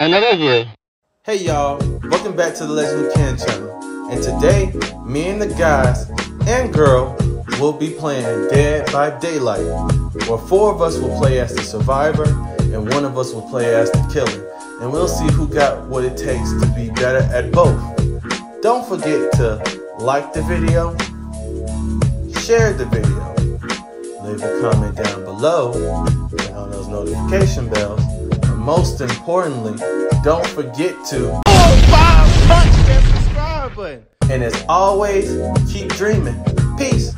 Another view. Hey y'all, welcome back to the Legend of Ken channel. And today, me and the guys and girl will be playing Dead by Daylight, where four of us will play as the survivor and one of us will play as the killer. And we'll see who got what it takes to be better at both. Don't forget to like the video, share the video, leave a comment down below, and on those notification bells. Most importantly, don't forget to punch that subscribe button. and as always, keep dreaming. Peace.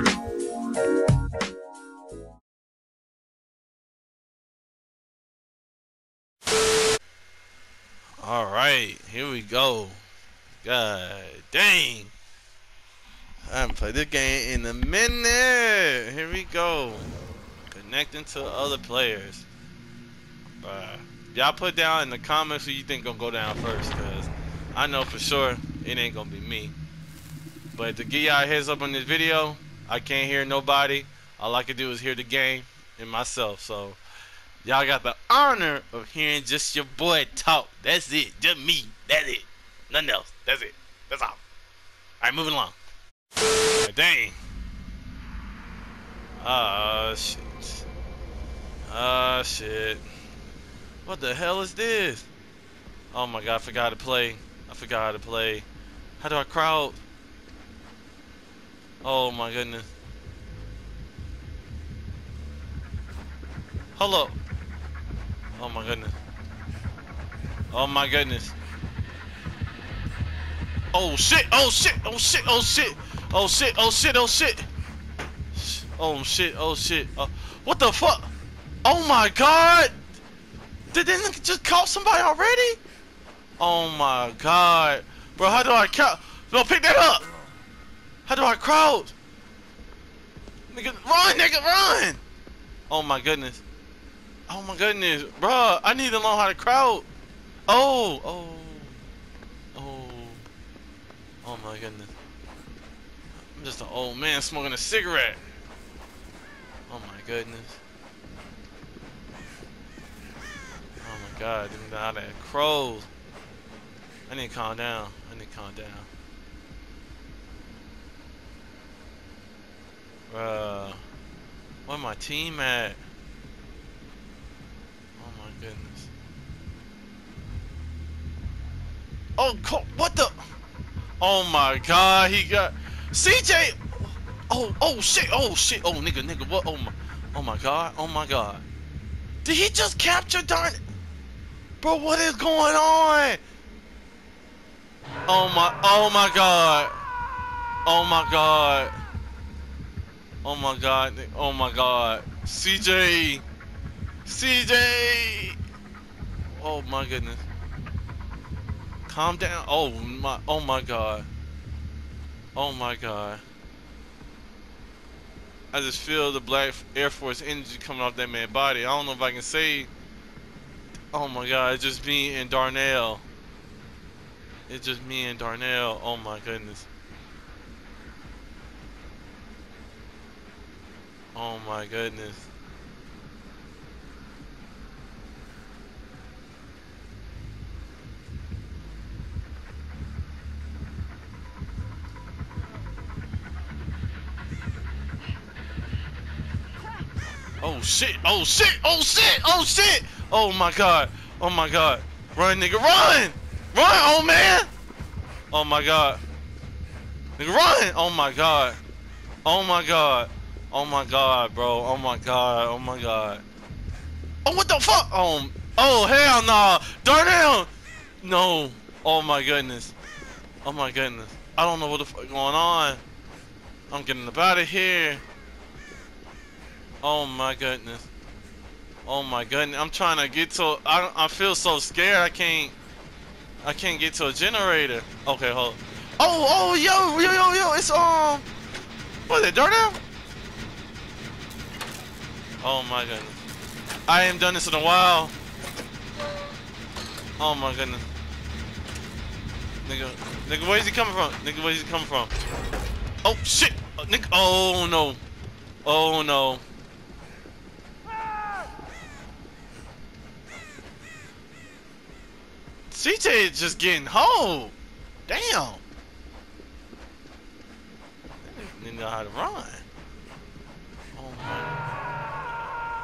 All right, here we go. God dang. I haven't played this game in a minute. Here we go. Connecting to other players. Bruh. Y'all put down in the comments who you think gonna go down first, cause I know for sure it ain't gonna be me. But to give y'all a heads up on this video, I can't hear nobody. All I can do is hear the game and myself. So y'all got the honor of hearing just your boy talk. That's it. Just me. That's it. Nothing else. That's it. That's all. Alright, moving along. Dang. Ah, shit. Ah, shit. What the hell is this? Oh my god, I forgot to play. I forgot how to play. How do I crowd? Oh my goodness. Up. Oh my goodness. Oh my goodness. Oh shit, oh shit, oh shit, oh shit, oh shit, oh shit, oh shit. Oh shit, oh shit. Oh, what the fuck? Oh my god! Did they just caught somebody already? Oh my god. Bro, how do I count? No, pick that up! How do I crowd? Nigga, run, nigga, run! Oh my goodness. Oh my goodness, bro! I need to learn how to crowd. Oh, oh, oh, oh my goodness. I'm just an old man smoking a cigarette. Oh my goodness. Oh my god, didn't know how crows. I need to calm down. I need to calm down. Bruh. Where my team at? Oh my goodness. Oh, what the? Oh my god, he got CJ. Oh, oh shit, oh shit, oh nigga, nigga, what? Oh my, oh my god, oh my god. Did he just capture darn? Bro, what is going on? Oh my, oh my god. Oh my god. Oh my god, oh my god. CJ. CJ. Oh my goodness. Calm down. Oh my, oh my god. Oh my god. I just feel the black Air Force energy coming off that man's body. I don't know if I can say. Oh my god, it's just me and Darnell. It's just me and Darnell. Oh my goodness. Oh my goodness. Oh shit! Oh shit! Oh shit! Oh shit! Oh my god! Oh my god! Run, nigga, run! Run, old man! Oh my god! Nigga, run! Oh my god! Oh my god! Oh my god, bro! Oh my god! Oh my god! Oh what the fuck? Oh! Oh hell nah! Darnell! No! Oh my goodness! Oh my goodness! I don't know what the fuck going on. I'm getting up out of here. Oh my goodness. Oh my goodness. I'm trying to get to I I feel so scared I can't I can't get to a generator. Okay, hold. Oh, oh, yo, yo, yo, yo, it's um what is it, Darnell? Oh my goodness. I haven't done this in a while. Oh my goodness. Nigga, nigga, where's he coming from? Nigga, where's he coming from? Oh shit! Uh, nigga, oh no. Oh no. CJ is just getting hold. Damn. Didn't know how to run. Oh my.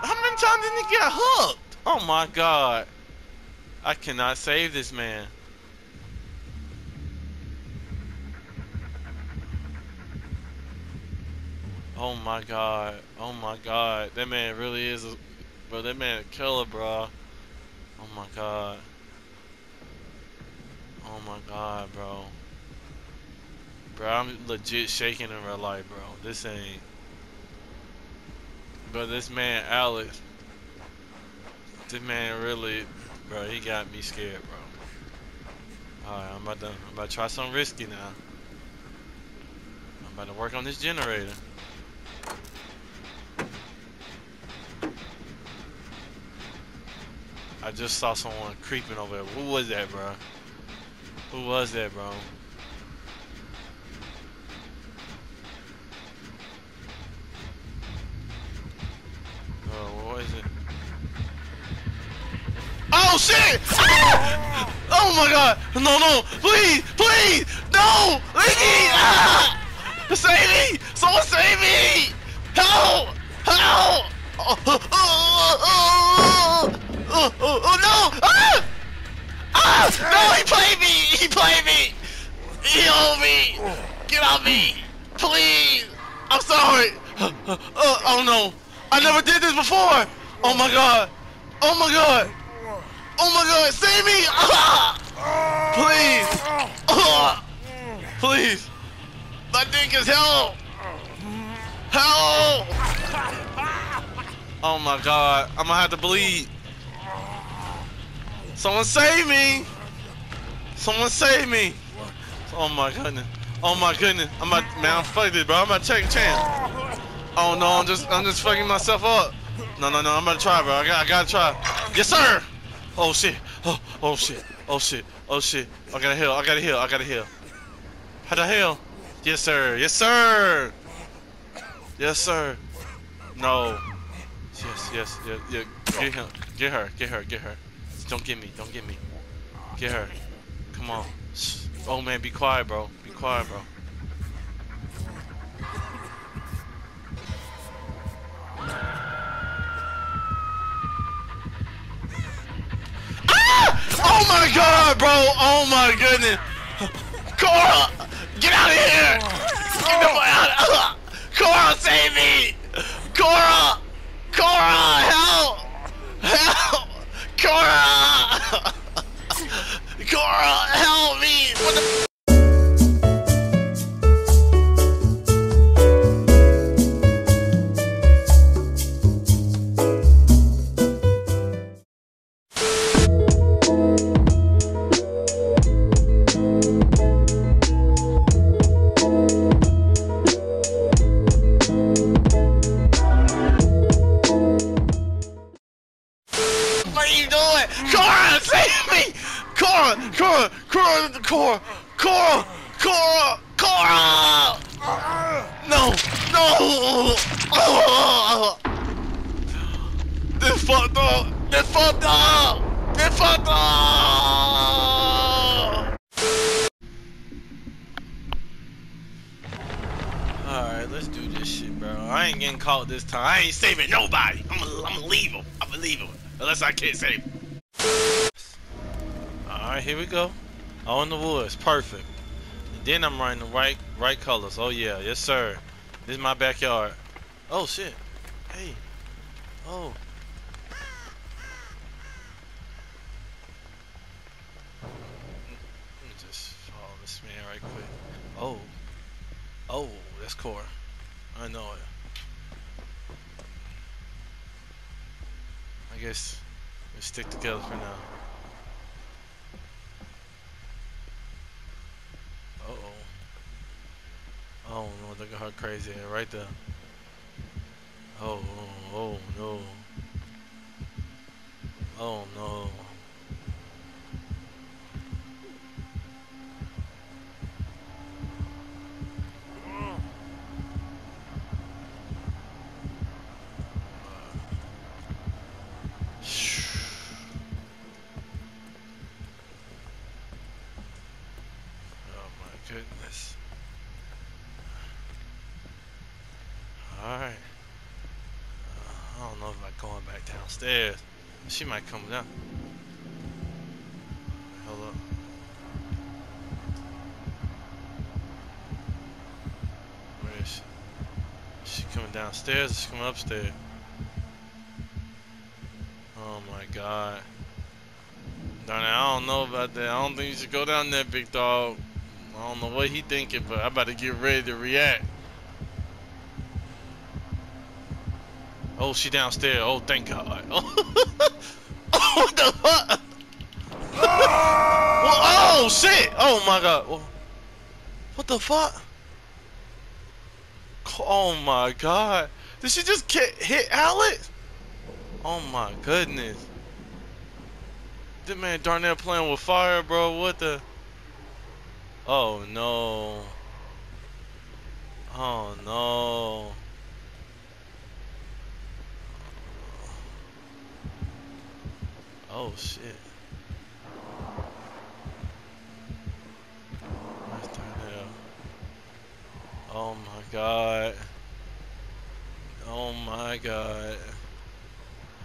How many times did he get hooked? Oh my god. I cannot save this man. Oh my god. Oh my god. That man really is a bro, that man a killer, bro. Oh my god. Oh my god, bro. Bro, I'm legit shaking in real life, bro. This ain't But this man Alex This man really bro, he got me scared, bro. Alright, I'm about to I'm about to try something risky now. I'm about to work on this generator. I just saw someone creeping over there. Who was that, bro? Who was that, bro? Oh, what is it? Oh shit! Ah! Oh my god! No, no! Please! Please! No! Leave! Ah! Save me! Someone save me! Help! Help! Oh, oh, oh, oh, oh, oh, oh no! No, he played me! He played me! He owed me! Get off me! Please! I'm sorry! Uh, oh no! I never did this before! Oh my god! Oh my god! Oh my god! Save me! Ah! Please! Please! My dick is help! Help! Oh my god! I'm gonna have to bleed! Someone save me! Someone save me! Oh my goodness. Oh my goodness. I'm about man, I'm fucked it, bro. I'm about to take a chance. Oh no, I'm just I'm just fucking myself up. No no no, I'm gonna try, bro. I got I gotta try. Yes sir! Oh shit. Oh oh shit. Oh shit. Oh shit. I gotta heal. I gotta heal. I gotta heal. How the hell? Yes sir. Yes sir. Yes sir. No. Yes yes yes, yeah. Get him. Get her. Get her. Get her. Don't get me. Don't get me. Get her. Come on. Oh man, be quiet, bro. Be quiet, bro. Ah! Oh my god, bro! Oh my goodness! Cora! Get out of here! Get the fuck out! Cora, save me! Cora! Cora, help! Help! Cora! Cora, help me! What the I ain't saving nobody. I'm gonna, leave him. I'm gonna leave him. Unless I can't save him. Alright, here we go. In the woods. Perfect. And then I'm running the right right colors. Oh yeah, yes sir. This is my backyard. Oh shit. Hey. Oh. Just follow this man right quick. Oh. Oh, that's core. I know it. I guess we stick together for now. Uh oh. Oh no, look at her crazy hair right there. Oh, oh, oh no. Oh no. don't know if I'm going back downstairs. She might come down. Hold up. Where is she? She coming downstairs or she coming upstairs? Oh my god. Darn it, I don't know about that. I don't think you should go down there, big dog. I don't know what he thinking, but I about to get ready to react. Oh, she downstairs. Oh, thank God. Oh, what the fuck? well, oh, shit. Oh, my God. What the fuck? Oh, my God. Did she just get hit Alex? Oh, my goodness. This man Darnell playing with fire, bro. What the? Oh, no. Oh, no. Oh shit. Uh, oh my god. Oh my god.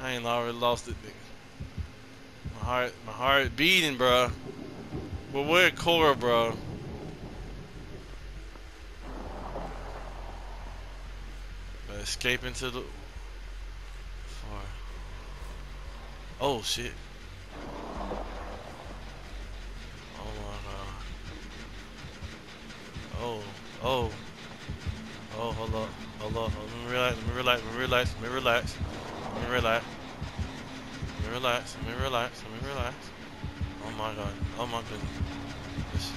I ain't already lost it. My heart, my heart beating, bro. But where Cora, bro? Escape into the Far. Oh shit. Oh, oh. Oh, hold up, hold up. Let me relax, let me relax, let me relax, let me relax. Let me relax. Let me relax, let me relax, let me relax. Oh my god, oh my goodness.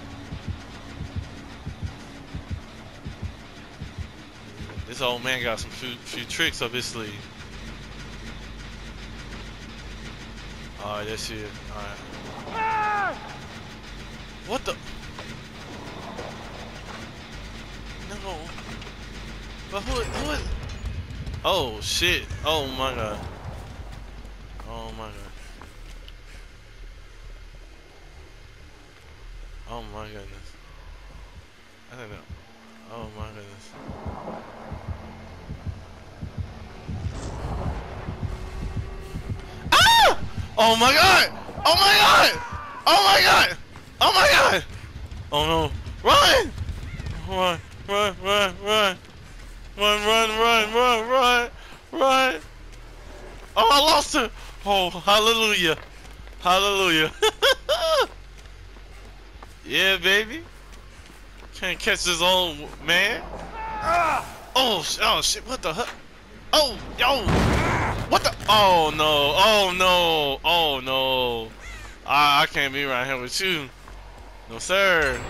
This old man got some few, few tricks up his sleeve. Alright, that's it. Alright. What the? No. But who, who is... Oh, shit. Oh, my God. Oh, my God. Oh, my goodness. I don't know. Oh, my goodness. Ah! Oh my god! Oh my god! Oh my god! Oh my god! Oh no! Run! Run! run, run, run. Run, run, run, run, run, run. Oh, I lost her. Oh, hallelujah. Hallelujah. yeah, baby. Can't catch his own man. Oh, oh shit, what the? Oh, yo. What the? Oh, no. Oh, no. Oh, no. I, I can't be right here with you. No, sir.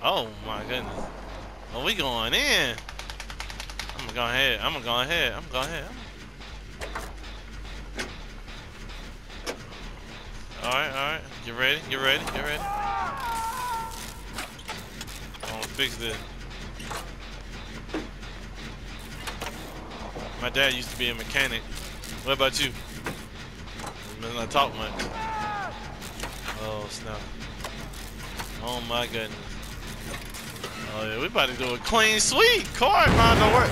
Oh my goodness. Oh, we going in. I'm gonna go ahead. I'm gonna go ahead. I'm gonna go ahead. Alright, alright. Get ready, get ready, get ready. I'm gonna fix this. My dad used to be a mechanic. What about you? Doesn't not talk much. Oh snap. Oh my goodness. Oh yeah, we about to do a clean sweep. Car mind don't work.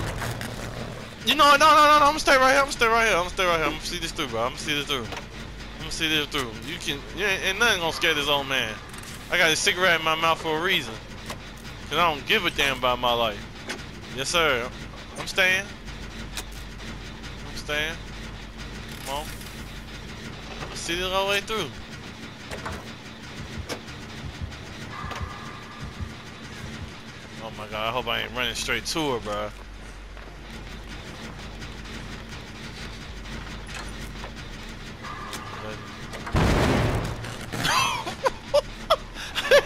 You know? No, no, no, no. I'm gonna stay right here. I'm gonna stay right here. I'm gonna stay right here. I'm gonna see this through, bro. I'm gonna see this through. I'm gonna see this through. You can, yeah, ain't nothing gonna scare this old man. I got a cigarette in my mouth for a reason. Cause I don't give a damn about my life. Yes, sir. I'm staying I'm staying. Come on. See this all the way through. My god, I hope I ain't running straight to her, bro.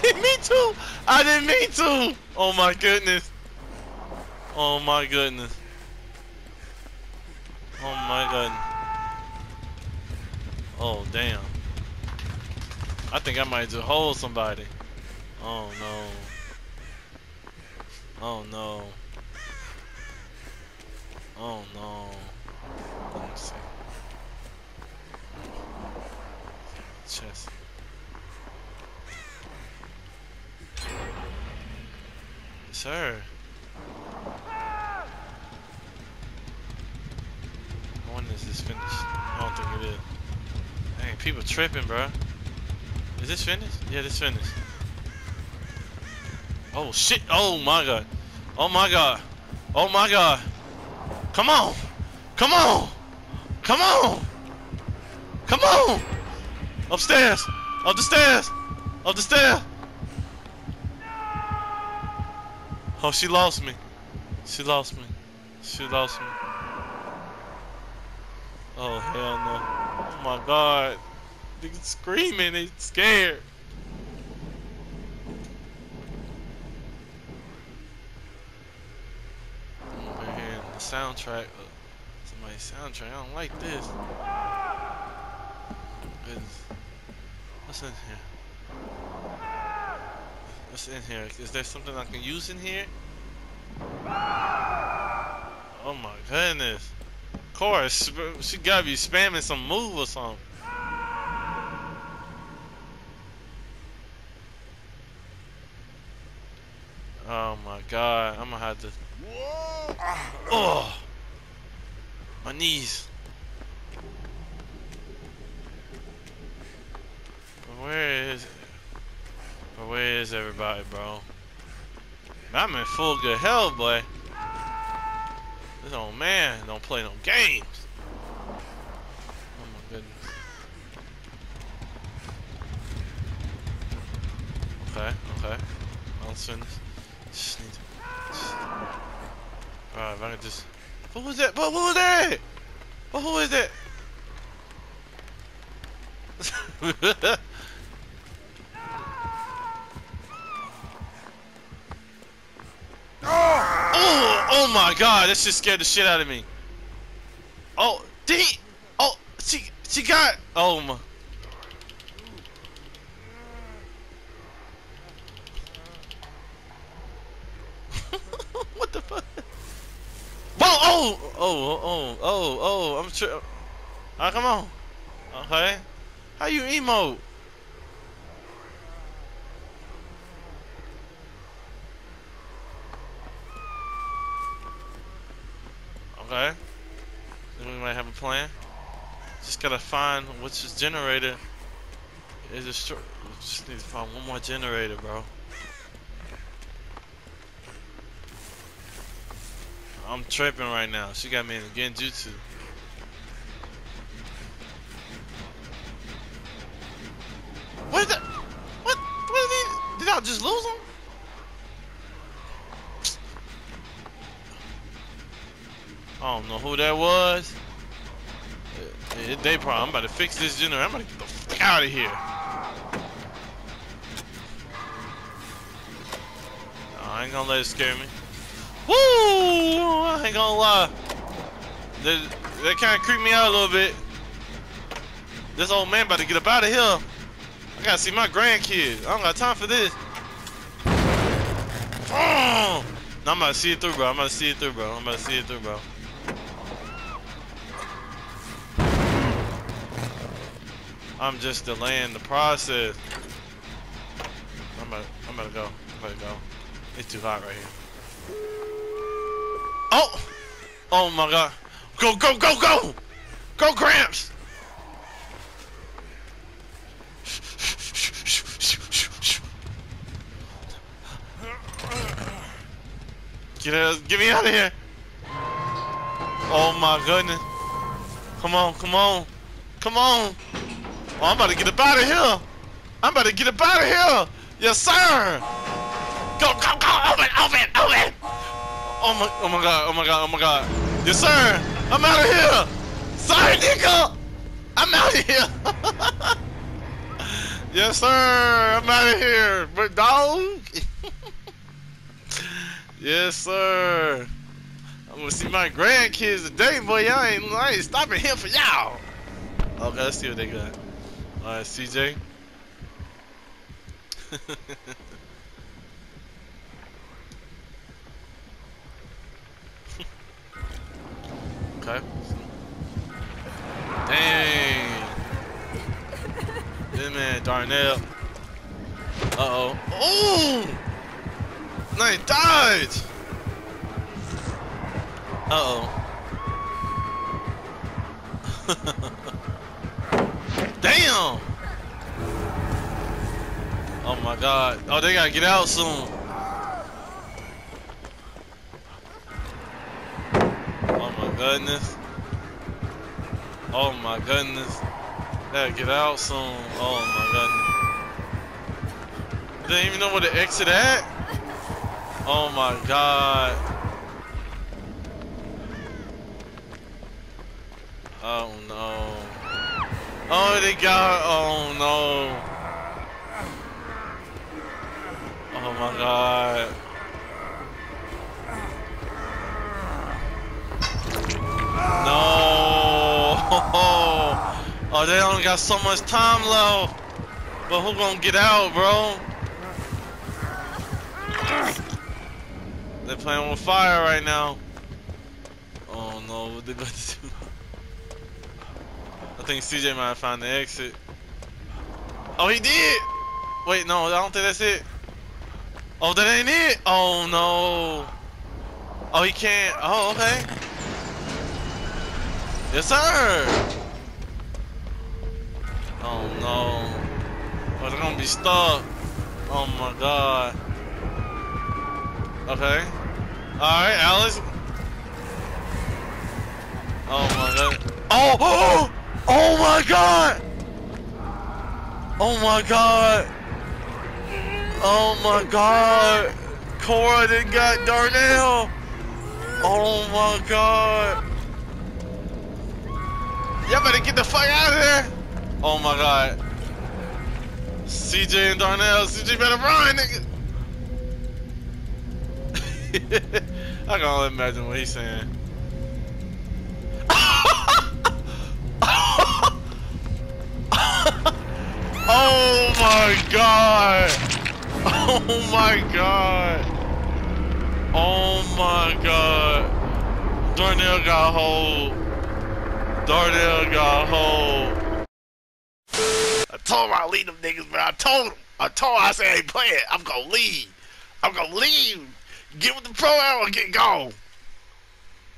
me too! I didn't mean to! Oh my goodness. Oh my goodness. Oh my god. Oh damn. I think I might just hold somebody. Oh no. Oh no. Oh no. Let me see. Chest. Sir. when is this finished? I don't think it is. Dang, people tripping, bro. Is this finished? Yeah, this finished. Oh shit! Oh my god! Oh my god! Oh my god! Come on! Come on! Come on! Come on! Upstairs! Up the stairs! Up the stairs! Oh, she lost me. She lost me. She lost me. Oh, hell no. Oh my god. Niggas screaming, They're scared. Over here in the soundtrack. Uh, somebody's soundtrack. I don't like this. What's in here? What's in here? Is there something I can use in here? Oh my goodness. Of course, she gotta be spamming some move or something. Oh my god, I'm gonna have to. Oh, my knees. Where is? Where is everybody, bro? I'm in full good health, boy. This old man don't play no games. Oh my goodness. Okay, okay. This. Just need to. Alright, if I can just. What was that? What, what was that? What, who is that? Oh, oh my god, that just scared the shit out of me. Oh, did he? Oh, she, she got, oh my. what the fuck? Whoa, oh, oh, oh, oh, oh, I'm sure. Ah, come on. Okay. How you emote? Okay. We might have a plan. Just gotta find which is generator is short. Just need to find one more generator, bro. I'm tripping right now. She got me in the genjutsu. What that? What? What did? Did I just lose him? I don't know who that was. Uh, they probably. I'm about to fix this generator. I'm about to get the fuck out of here. I ain't gonna let it scare me. Woo! I ain't gonna lie. That, that kind of creeped me out a little bit. This old man about to get up out of here. I gotta see my grandkids. I don't got time for this. Oh! No, I'm to see it through, bro. I'm to see it through, bro. I'm to see it through, bro. I'm just delaying the process. I'm gonna, I'm gonna go. I'm gonna go. It's too hot right here. Oh! Oh my god. Go, go, go, go! Go, Gramps! Get out, get me out of here! Oh my goodness. Come on, come on. Come on. Oh, I'm about to get up out of here. I'm about to get up out of here. Yes, sir. Go, go, go. Open, open. Oh my, oh my god, oh my god, oh my god. Yes, sir. I'm out of here. Sorry, nigga. I'm out of here. yes, sir. I'm out of here. But dog. yes, sir. I'm gonna see my grandkids today, boy. Ain't, I ain't stopping here for y'all. Oh, okay, let's see what they got. Alright, CJ. okay. Dang. This man, Darnell. Uh-oh. Oh! No, he died! Uh-oh. Damn! Oh my god. Oh, they gotta get out soon. Goodness. Oh my goodness. Gotta get out soon. Oh my goodness. Didn't even know where to exit at? Oh my god. Oh no. Oh, they got. Oh no. Oh my god. No. Oh, they only got so much time left. But who gonna get out, bro? They're playing with fire right now. Oh no, what they about to do? I think CJ might have found the exit. Oh, he did! Wait, no, I don't think that's it. Oh, that ain't it? Oh, no. Oh, he can't. Oh, okay. Yes, sir. Oh, no. They're gonna be stuck. Oh, my God. Okay. Alright, Alex. Oh, my God. Oh! Oh! Oh, my God! Oh, my God! Oh my god! Cora didn't got Darnell! Oh my god! Y'all better get the fuck out of there! Oh my god. CJ and Darnell, CJ better run, nigga! I can only imagine what he's saying. oh my god! Oh my god! Oh my god! Darnell got hold. Darnell got home. I told him I'd leave them niggas, man. I told him. I told him I said, hey, play it. I'm gonna leave. I'm gonna leave. Get with the pro hour and get gone.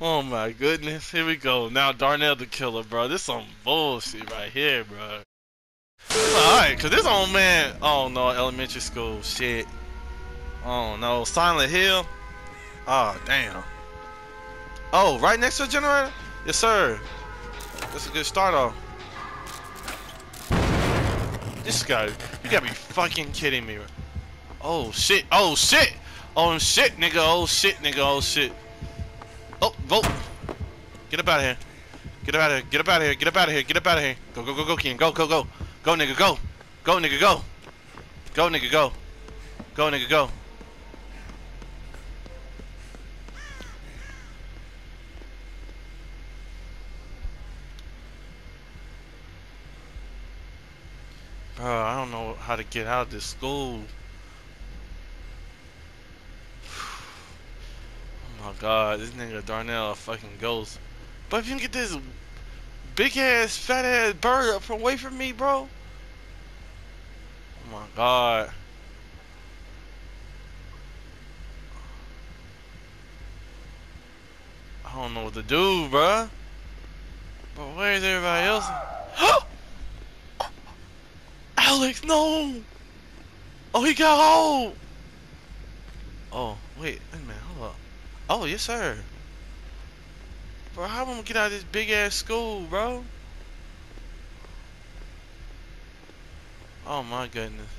Oh my goodness. Here we go. Now Darnell the killer, bro. This some bullshit right here, bro. Alright, cause this old man, oh no, elementary school, shit. Oh no, Silent Hill. Oh damn. Oh, right next to the generator? Yes sir. That's a good start off. This guy, you gotta be fucking kidding me. Oh shit, oh shit! Oh shit, nigga, oh shit, nigga, oh shit. Oh, vote. Get up out of here. Get up out of here, get up out of here, get up out of here, get up out of here. Go, go, go, go, Ken, go, go, go. Go, nigga, go. Go, nigga, go. Go, nigga, go. Go, nigga, go. Bro, I don't know how to get out of this school. Oh my god, this nigga Darnell a fucking ghost. But if you can get this big ass, fat ass bird up away from me, bro. Oh my god. I don't know what to do, bro. But where is everybody else? Oh! Alex, no! Oh, he got hold! Oh, wait, wait a minute, hold up. Oh, yes, sir. Bro, how am I gonna get out of this big ass school, bro? Oh my goodness.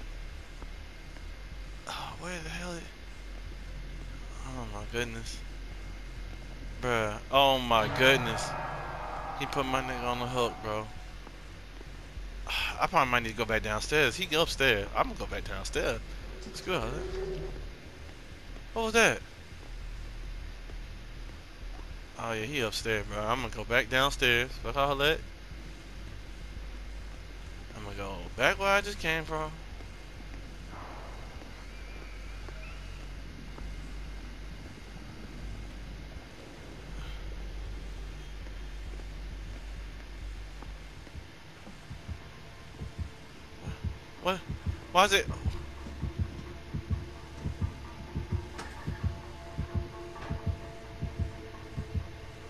Oh, where the hell is... Oh my goodness. Bruh. Oh my goodness. He put my nigga on the hook, bro. I probably might need to go back downstairs. He go upstairs. I'm gonna go back downstairs. Let's go. What was that? Oh yeah, he upstairs, bro. I'm gonna go back downstairs. Fuck all that. I'm gonna go back where I just came from. What? Why is it?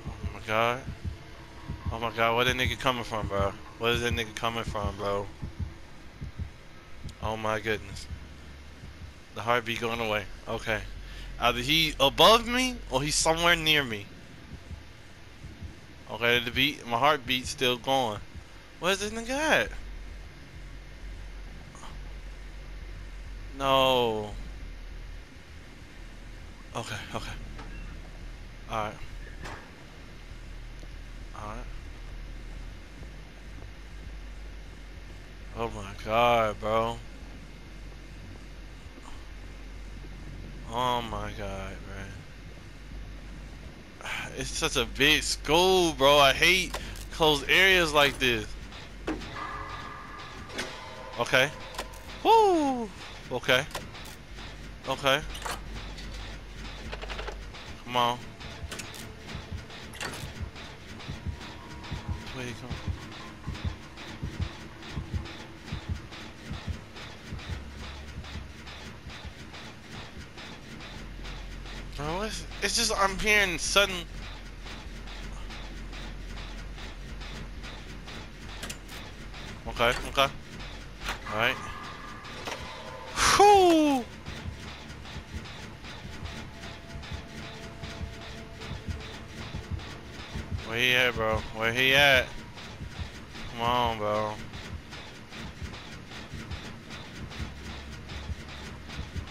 Oh my god. Oh my god, where that nigga coming from, bro? Where is that nigga coming from, bro? Oh my goodness. The heartbeat going away. Okay. Either he above me or he's somewhere near me. Okay, the beat, my heartbeat's still going. Where's this nigga at? No. Okay, okay. Alright. Alright. Oh my god, bro. Oh my god, man. It's such a big school, bro. I hate closed areas like this. Okay. Woo! Okay. Okay. Come on. Where you come? It's, it's just I'm hearing sudden. Okay, okay. Alright. Whew! Where he at, bro? Where he at? Come on, bro.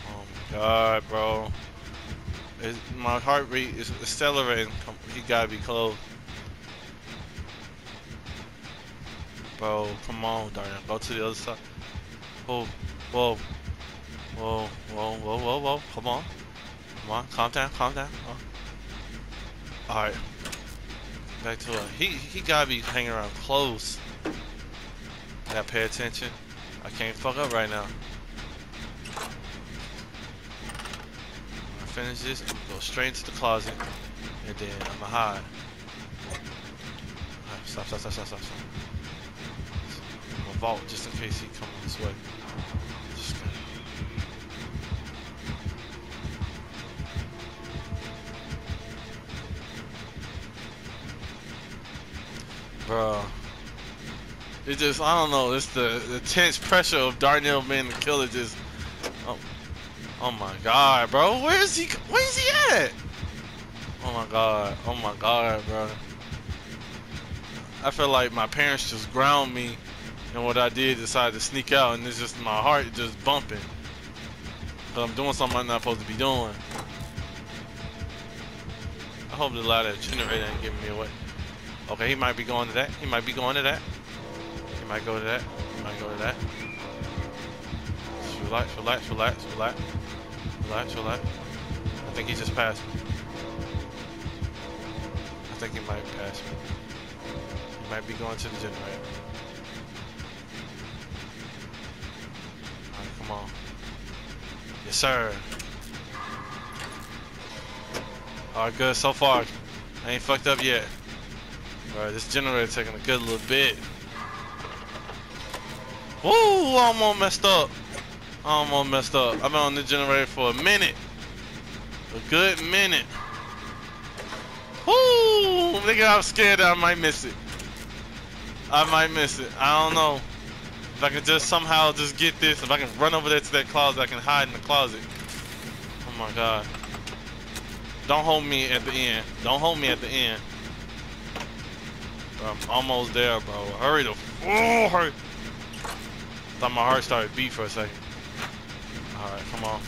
Oh my god, bro. My heart rate is accelerating. He gotta be close. Bro, come on, Darnell. Go to the other side. Whoa, whoa. Whoa, whoa, whoa, whoa, whoa. Come on. Come on. Calm down, calm down. Oh. Alright. Back to it. He, he gotta be hanging around close. Gotta pay attention. I can't fuck up right now. I finish this, go straight into the closet, and then I'ma hide. Alright, Stop, stop, stop, stop, stop, stop. I'm gonna vault just in case he comes this way. Bro. It just, I don't know, it's the, the tense pressure of Darnell being the killer just, oh, oh my god, bro, where is he, where is he at? Oh my god, oh my god, bro. I feel like my parents just ground me, and what I did decided to sneak out, and it's just my heart just bumping. But I'm doing something I'm not supposed to be doing. I hope the light generator ain't giving me away. Okay, he might be going to that. He might be going to that. He might go to that. He might go to that. Relax, relax, relax, relax. Relax, relax. I think he just passed me. I think he might pass me. He might be going to the generator. Alright, come on. Yes, sir. Alright, good so far. I ain't fucked up yet. Alright, this generator taking a good little bit. Woo! Almost messed up. Almost messed up. I've been on the generator for a minute. A good minute. Woo! Nigga, I'm scared that I might miss it. I might miss it. I don't know. If I can just somehow just get this, if I can run over there to that closet, I can hide in the closet. Oh my god. Don't hold me at the end. Don't hold me at the end. I'm almost there, bro. Hurry the. Oh, hurry. Thought my heart started beat for a second. Alright, come on.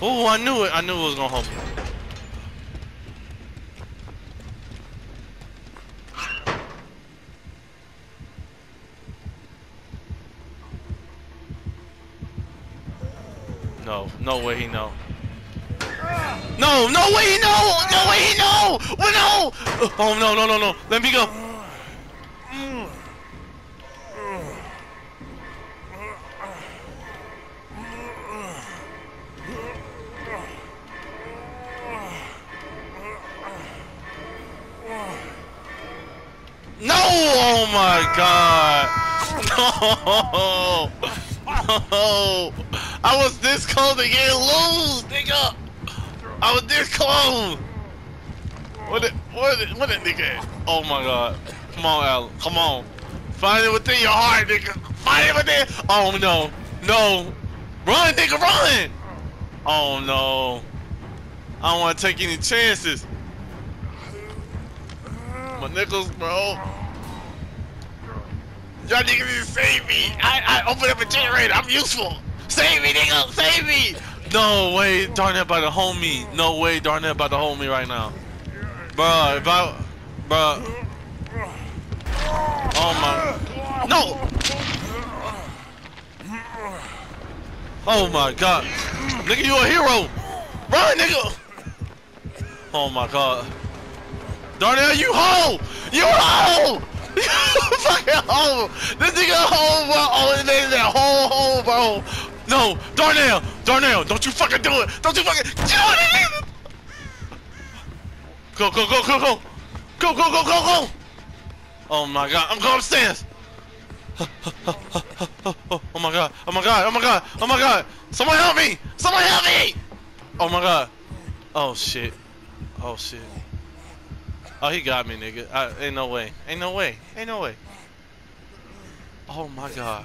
Oh, I knew it. I knew it was gonna help. me. No, no way he know. No, no way know! No way! Oh no! Oh no, no, no, no! Let me go! No! Oh my god! No! No! I was this close to getting loose, nigga! I was this close! What the? What? What that nigga? Oh my god! Come on, Alan. Come on. Find it within your heart, nigga. Find it within. Oh no, no. Run, nigga, run. Oh no. I don't want to take any chances. My nickels, bro. Y'all niggas need to save me. I, I opened up a generator. I'm useful. Save me, nigga. Save me. No way, Darnell to hold me. No way, Darnell to hold me right now. Bruh, if I... Bruh. Oh my... No! Oh my god. Nigga, you a hero! Run, nigga! Oh my god. Darnell, you hoe! You hoe! You fucking hoe! This nigga hoe! Oh, his name is that hoe, hoe, bro! Darnell! Darnell, don't you fucking do it! Don't you fucking do it! Go, go, go, go, go! Go, go, go, go, go! Oh my god, I'm going upstairs! oh my god, oh my god, oh my god, oh my god! Someone help me! Someone help me! Oh my god. Oh shit. Oh shit. Oh, he got me, nigga. I, ain't no way. Ain't no way. Ain't no way. Oh my god.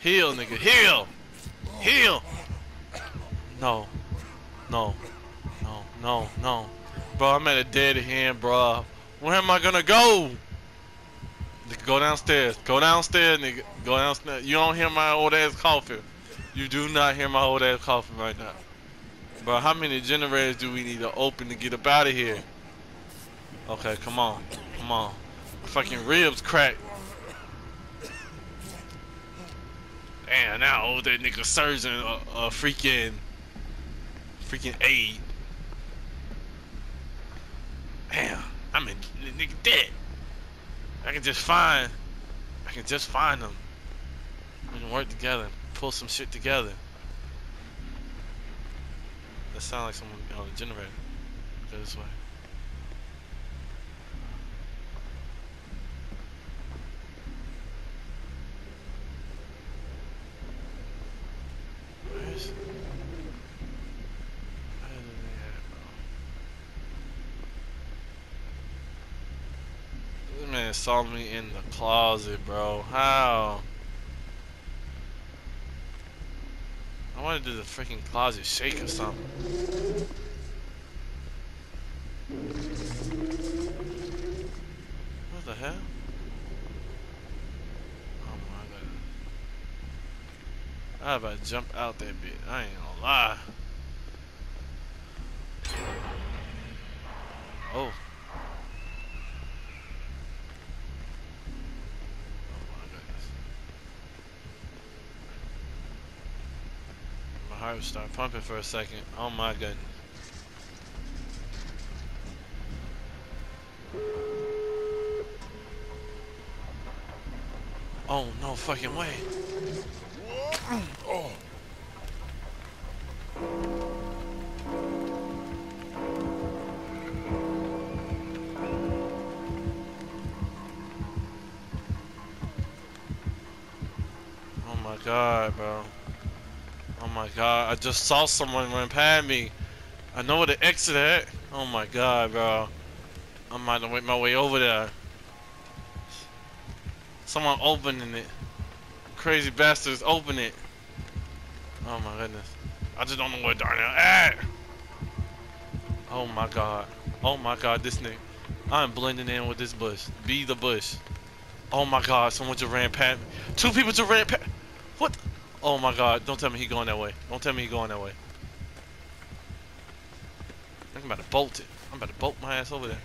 Heal, nigga. Heal! Heal! No. No. No. No. No. Bro, I'm at a dead end, bro. Where am I gonna go? Nigga, go downstairs. Go downstairs, nigga. Go downstairs. You don't hear my old ass coughing. You do not hear my old ass coughing right now. Bro, how many generators do we need to open to get up out of here? Okay, come on. Come on. Fucking ribs cracked. Damn, now old that nigga surgeon a, a freaking freaking aid. Damn, I'm in nigga dead. I can just find I can just find them. We can work together, pull some shit together. That sounds like someone on a generator. Go this way. Where's where are they at, bro? This man saw me in the closet, bro. How? I want to do the freaking closet shake or something. What the hell? Oh my god. I about to jump out that bit. I ain't gonna lie. Heart started pumping for a second. Oh my goodness. Oh no fucking way. Oh my god, bro. God, I just saw someone run past me. I know where the exit at. Oh my god, bro. I'm about to make my way over there. Someone opening it. Crazy bastards open it. Oh my goodness. I just don't know where Darnell at. Oh my god. Oh my god, this nigga. I'm blending in with this bush. Be the bush. Oh my god, someone just ran past me. Two people just ran past. Oh my god, don't tell me he going that way. Don't tell me he going that way. I'm about to bolt it. I'm about to bolt my ass over there.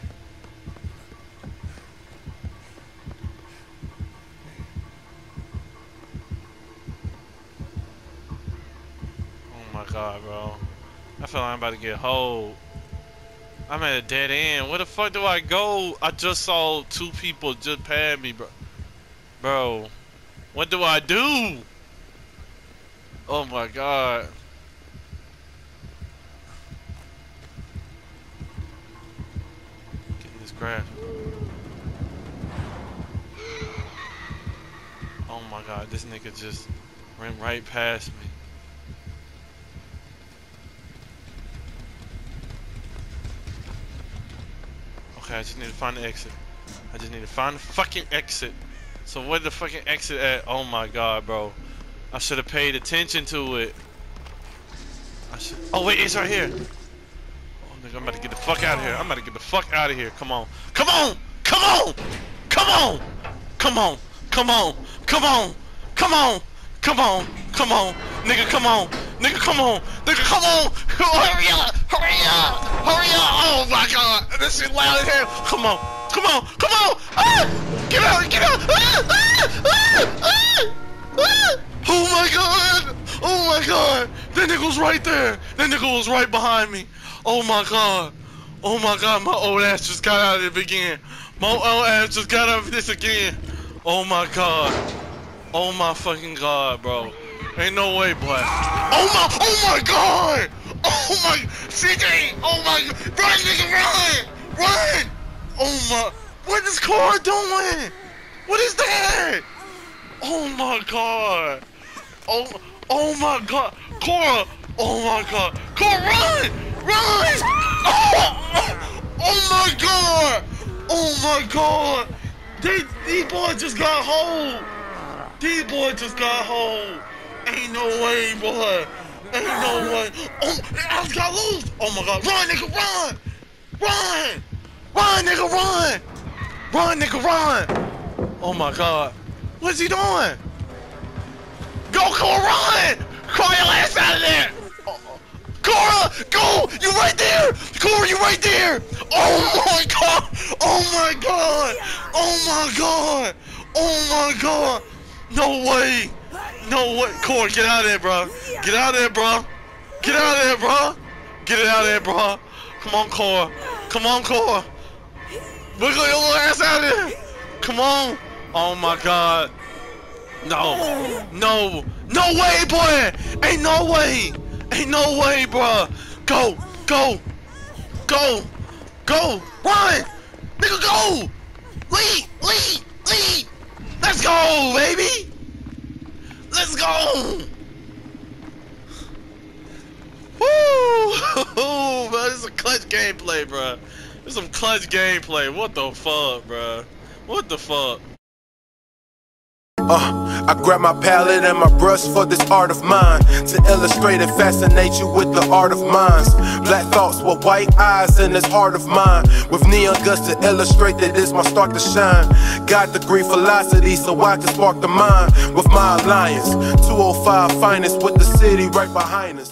Oh my god, bro. I feel like I'm about to get hold. I'm at a dead end. Where the fuck do I go? I just saw two people just past me, bro. Bro, what do I do? Oh my god. Get this crap! Oh my god, this nigga just ran right past me. Okay, I just need to find the exit. I just need to find the fucking exit. So where the fucking exit at? Oh my god, bro. I should have paid attention to it. Oh wait, it's right here. Oh nigga, I'm about to get the fuck out of here. I'm about to get the fuck out of here. Come on. Come on! Come on! Come on! Come on! Come on! Come on! Come on! Come on! Come on! Nigga, come on! Nigga, come on! Nigga, come on! Hurry up! Hurry up! Hurry up! Oh my god! This shit loud as hell! Come on! Come on! Come on! Ah! Get out! Get out! Ah! Ah! Ah! Ah! Ah! Oh my god! Oh my god! That nigga was right there! That nigga was right behind me! Oh my god! Oh my god, my old ass just got out of it again! My old ass just got out of this again! Oh my god! Oh my fucking god, bro! Ain't no way, boy! Oh my! Oh my god! Oh my! CJ! Oh my! Run, nigga, run! Run! Oh my! What is Cora doing? What is that? Oh my god! Oh, oh my god! Cora! Oh my god! Cora, run! Run! Oh, oh my god! Oh my god! They, these boys just got hold! These boys just got hold! Ain't no way, boy! Ain't no way! Oh, I just got loose! Oh my god! Run, nigga, run! Run! Run, nigga, run! Run, nigga, run! Oh my god! What's he doing? Go, Cora, run! Cora your ass out of there! Cora, go! You right there! Cora, you right there! Oh my god! Oh my god! Oh my god! Oh my god! No way! No way! Cora, get out of there, bro! Get out of there, bro! Get out of there, bro! Get it out of there, bro! Come on, Cora! Come on, Cora! Wiggle your little ass out of there! Come on! Oh my god! No! No! No way, boy! Ain't no way! Ain't no way, bro! Go! Go! Go! Go! Run! Nigga, go! Lead! Lead! Lead! Let's go, baby! Let's go! Woo! bro, this is a clutch gameplay, bro. This is some clutch gameplay. What the fuck, bro? What the fuck? Uh, I grab my palette and my brush for this art of mine. To illustrate and fascinate you with the art of minds. Black thoughts with white eyes in this heart of mine. With neon guts to illustrate that it's my start to shine. Got the green velocity so I can spark the mind. With my alliance 205 finest with the city right behind us